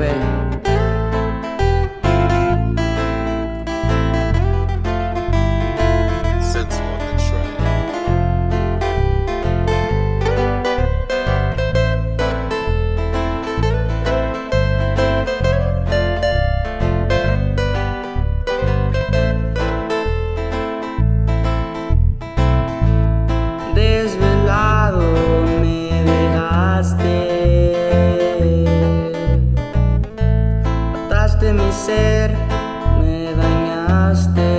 way. de mi ser me dañaste.